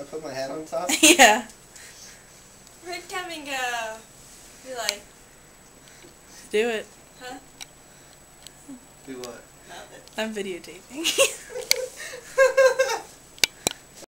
I put my hat on top. yeah. We're coming, a. Be like, Do it. huh? Do what? Nothing. I'm videotaping.